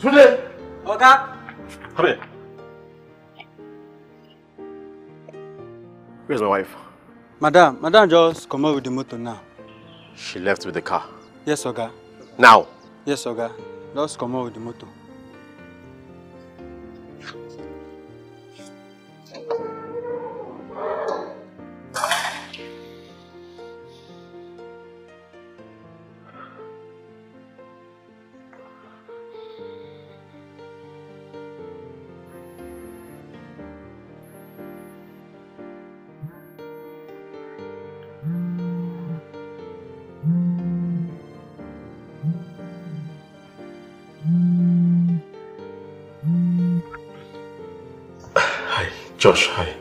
[SPEAKER 19] Sule!
[SPEAKER 15] Oga!
[SPEAKER 19] Come here. Where's my wife?
[SPEAKER 16] Madam, Madam just come out with the motor now.
[SPEAKER 19] She left with the car.
[SPEAKER 16] Yes, Oga.
[SPEAKER 19] Now?
[SPEAKER 16] Yes, Oga. Just come out with the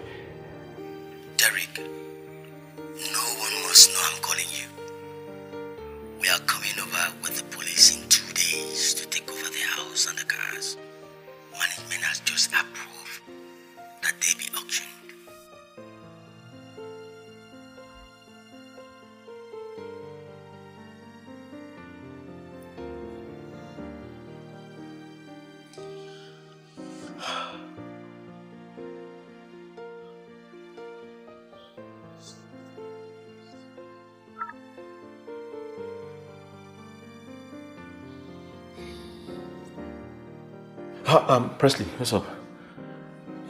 [SPEAKER 1] Um, Presley, what's up?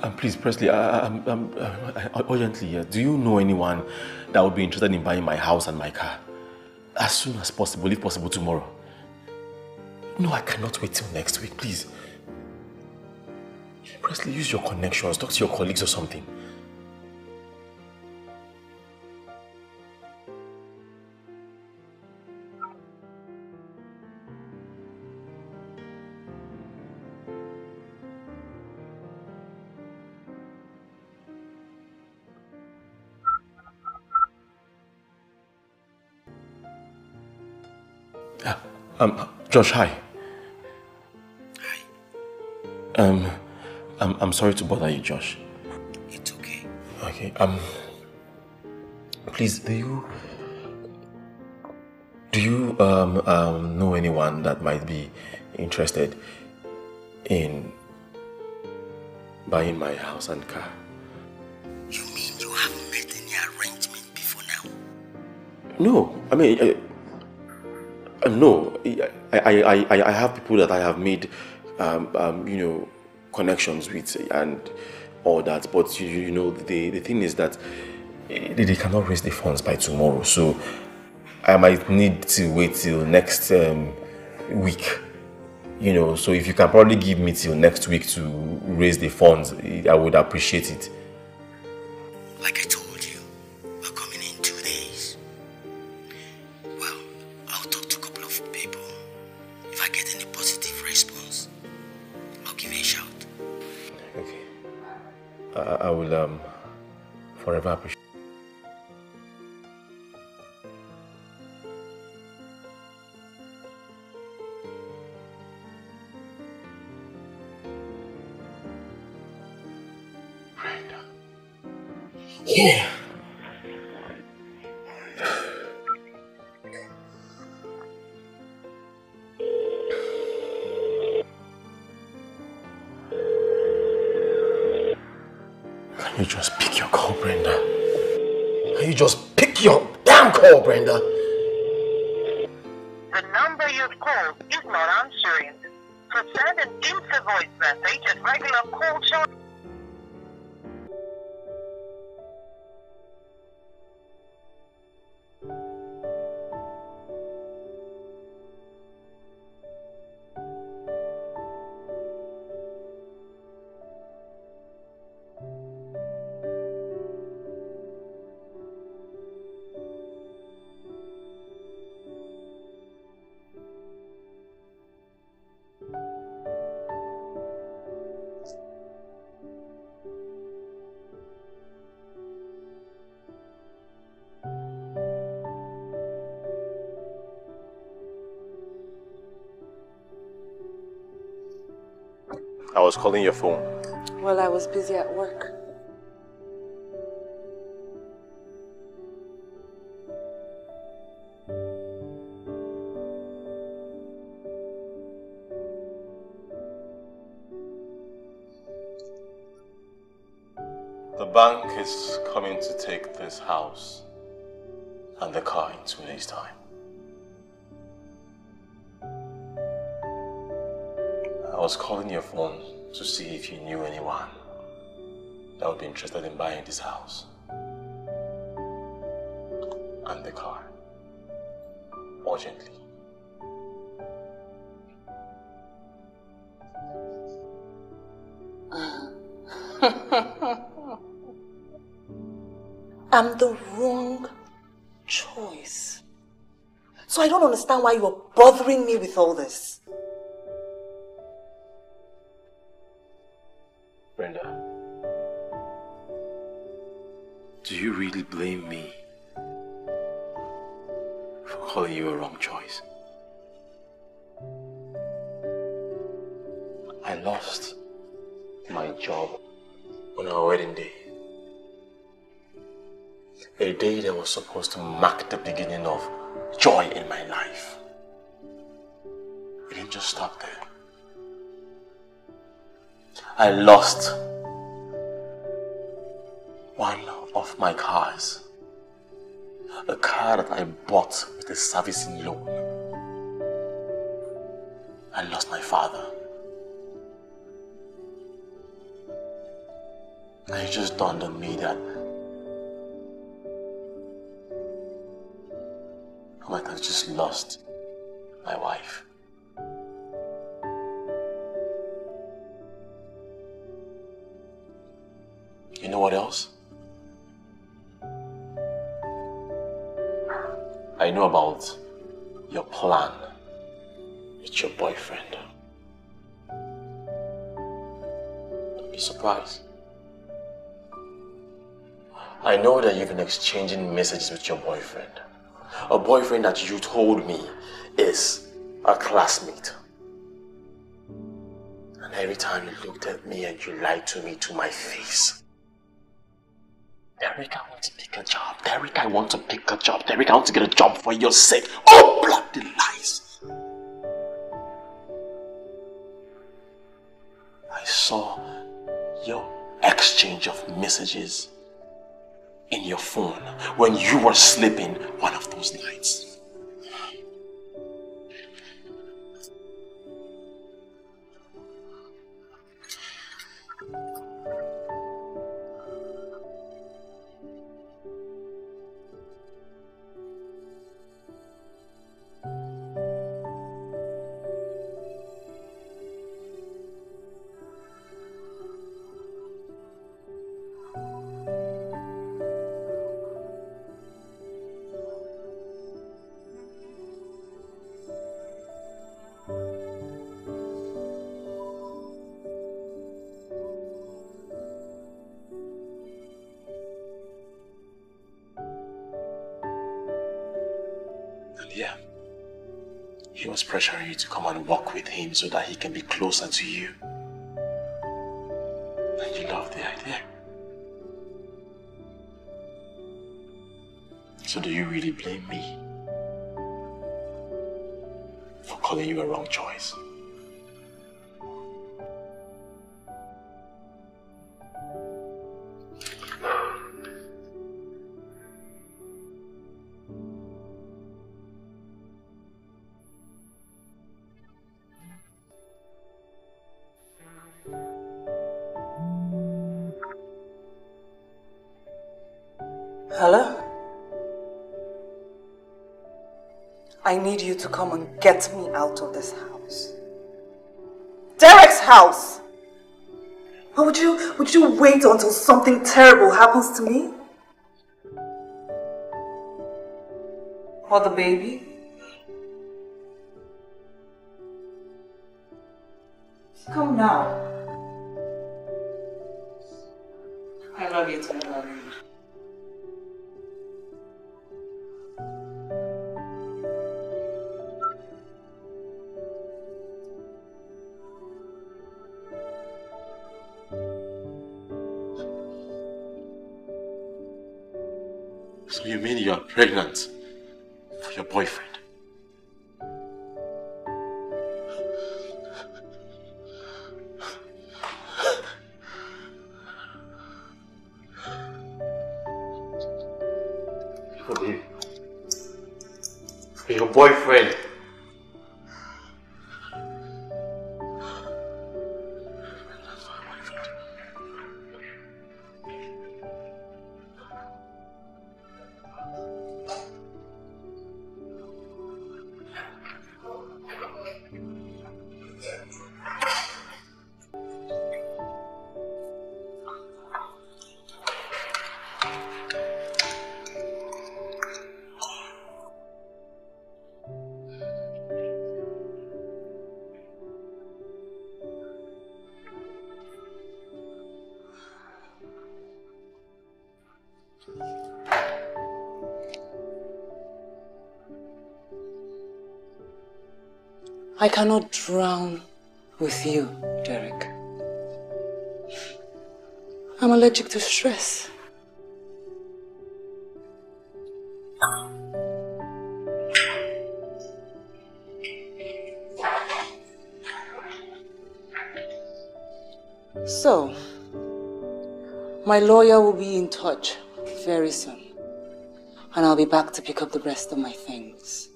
[SPEAKER 1] Um, please, Presley, I, I, I'm, I'm, uh, urgently, uh, do you know anyone that would be interested in buying my house and my car? As soon as possible, if possible tomorrow. No, I cannot wait till next week, please. Presley, use your connections, talk to your colleagues or something. Josh, hi. Hi. Um, I'm, I'm sorry to bother you, Josh.
[SPEAKER 20] It's okay.
[SPEAKER 1] Okay, um, please, do you, do you, um, um, know anyone that might be interested in buying my house and car?
[SPEAKER 20] You mean you haven't made any arrangement before now?
[SPEAKER 1] No, I mean, uh, no, I, I, I, I have people that I have made, um, um, you know, connections with and all that. But you, you know, the the thing is that eh, they, they cannot raise the funds by tomorrow. So I might need to wait till next um, week. You know, so if you can probably give me till next week to raise the funds, I would appreciate it.
[SPEAKER 20] I
[SPEAKER 1] was calling your phone.
[SPEAKER 8] Well, I was busy at work.
[SPEAKER 1] The bank is coming to take this house and the car in two days' time. Was calling your phone to see if you knew anyone that would be interested in buying this house and the car urgently. [laughs]
[SPEAKER 8] I'm the wrong choice. So I don't understand why you're bothering me with all this.
[SPEAKER 1] I lost one of my cars. A car that I bought with a servicing loan. I lost my father. And it just dawned on me that I might have just lost my wife. You know what else? I know about your plan with your boyfriend. Don't be surprised. I know that you've been exchanging messages with your boyfriend. A boyfriend that you told me is a classmate. And every time you looked at me and you lied to me to my face. Derek, I want to pick a job. Derek, I want to pick a job. Derek, I want to get a job for your sake. Oh, bloody lies. I saw your exchange of messages in your phone when you were sleeping one of those nights. So that he can be closer to you. And you love the idea. So do you really blame me for calling you a wrong choice?
[SPEAKER 8] To come and get me out of this house. Derek's house! Would you, would you wait until something terrible happens to me? Or the baby? I cannot drown with you, Derek. I'm allergic to stress. So, my lawyer will be in touch very soon. And I'll be back to pick up the rest of my things.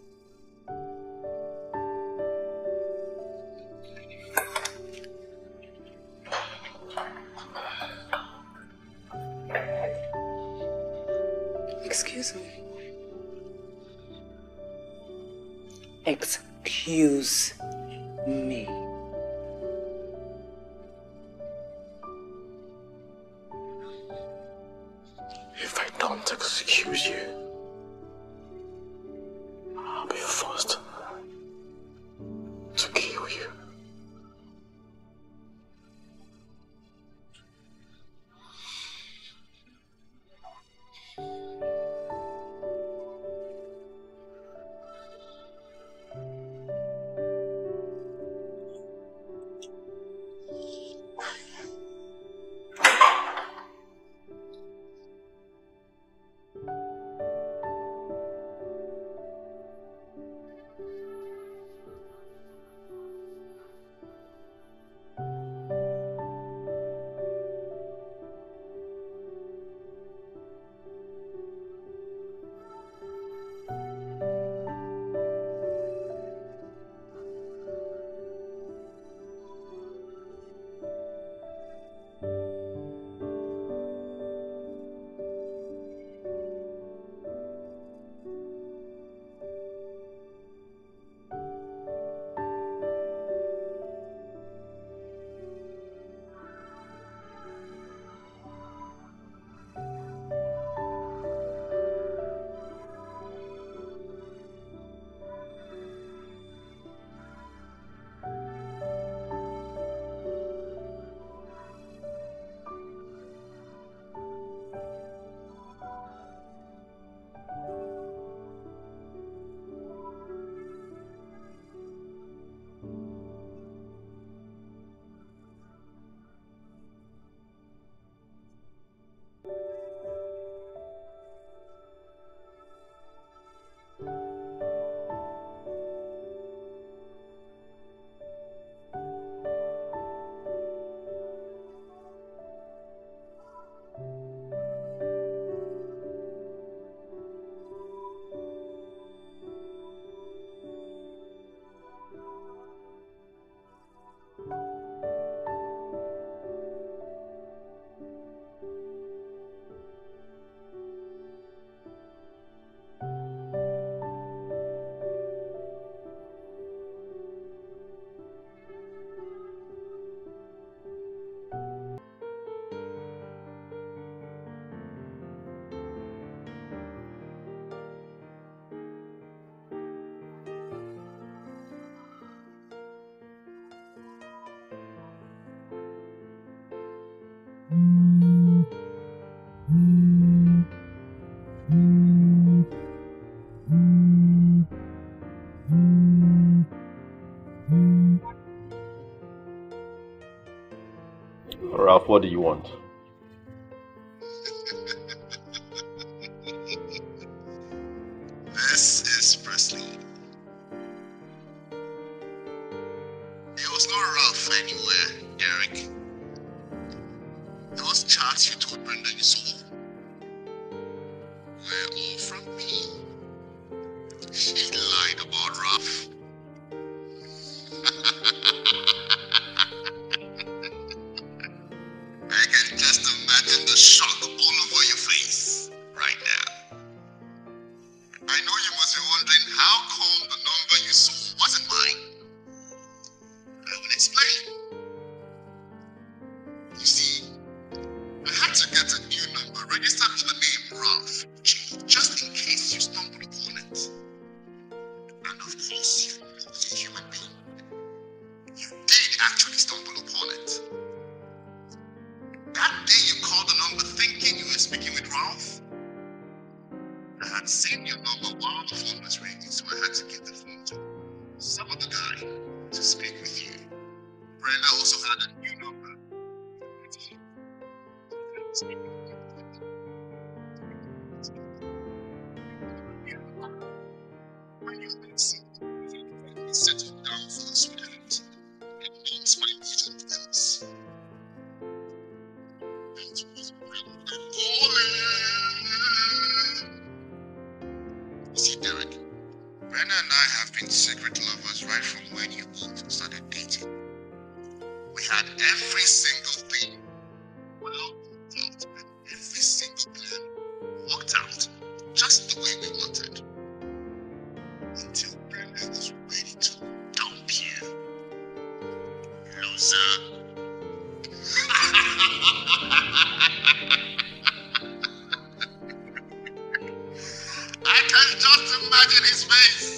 [SPEAKER 21] What do you want?
[SPEAKER 22] Brenda
[SPEAKER 21] and I have been secret lovers right from when you both started dating. We had every single thing well out, and every single plan worked out just the way we wanted. Until Brenda was just imagine his face.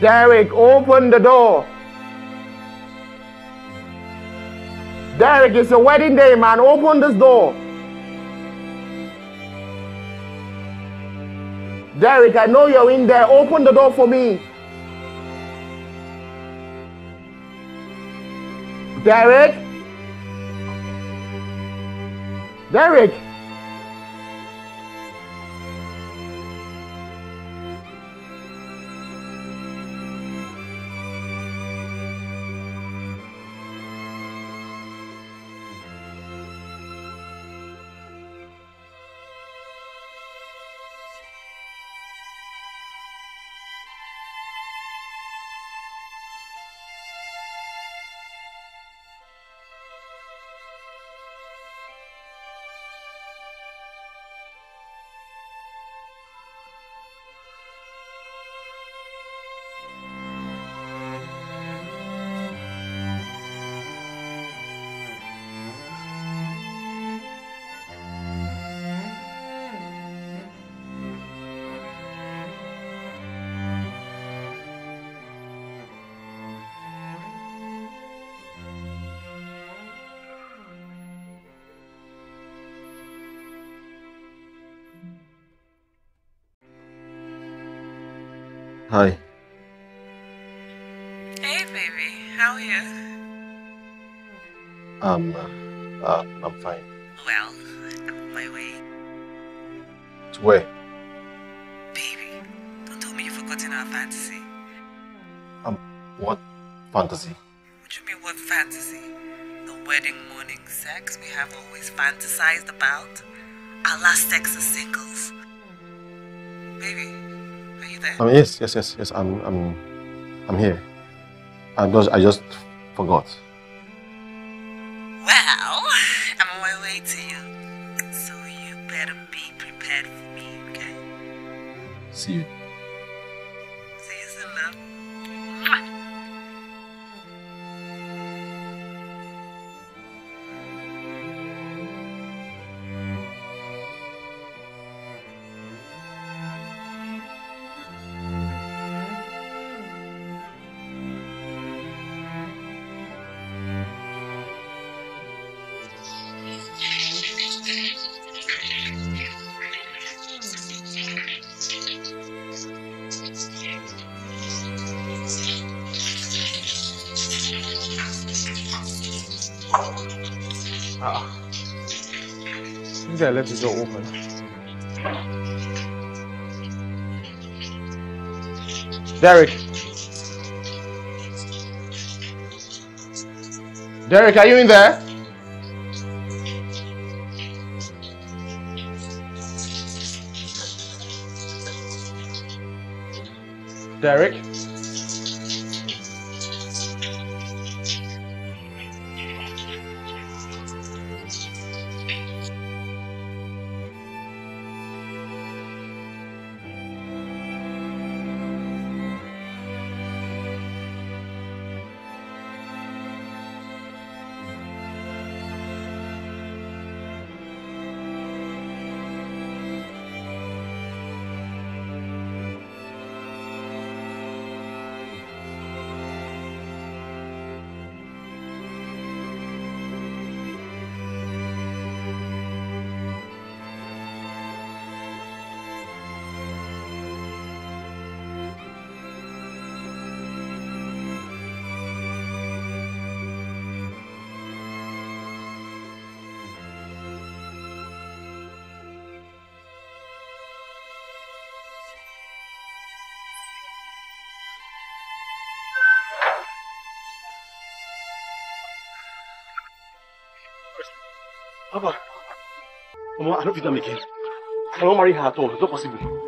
[SPEAKER 21] Derek,
[SPEAKER 23] open the door. Derek, it's a wedding day, man. Open this door. Derek, I know you're in there. Open the door for me. Derek? Derek?
[SPEAKER 8] Are you?
[SPEAKER 1] Um, uh, uh, I'm fine.
[SPEAKER 8] Well, I'm on my way.
[SPEAKER 1] To where?
[SPEAKER 8] Baby, Don't tell me you've forgotten our fantasy.
[SPEAKER 1] Um, what fantasy?
[SPEAKER 8] What do you mean, what fantasy? The wedding morning sex we have always fantasized about? Our last sex as singles. Baby, are you there?
[SPEAKER 1] Mean, yes, yes, yes, yes. I'm, I'm, I'm here. I just, I just forgot.
[SPEAKER 8] Well, I'm on my way to you. So you better be prepared for me, okay?
[SPEAKER 1] See you.
[SPEAKER 23] This guy left the door open. Derek. Derek, are you in there?
[SPEAKER 1] Mama, I don't fit am again. I won't marry her at all. It's not possible.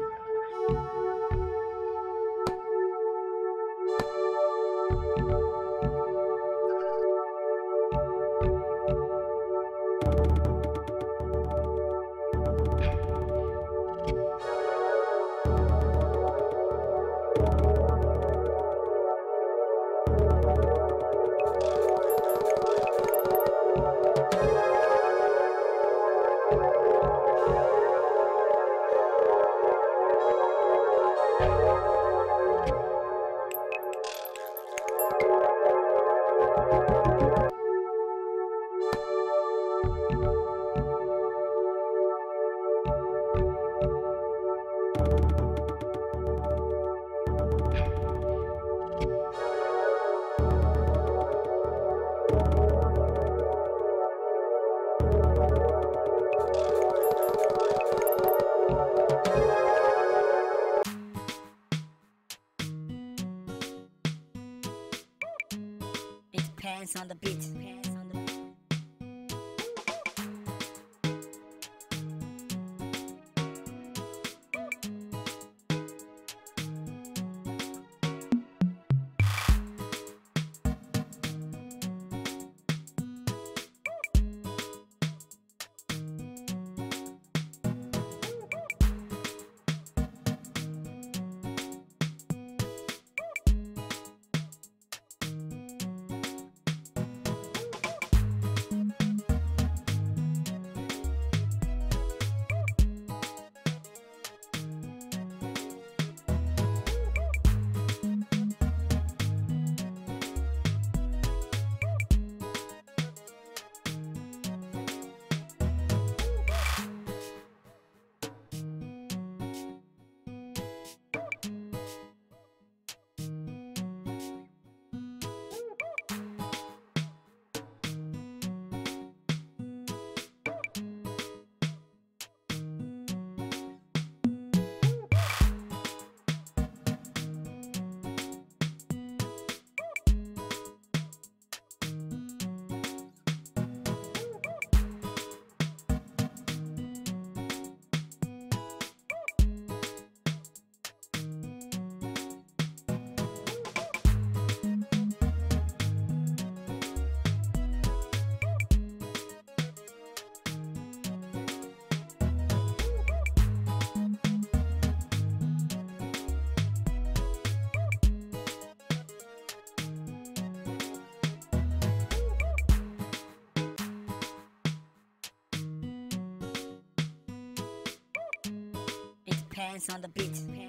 [SPEAKER 24] pants on the
[SPEAKER 25] beach.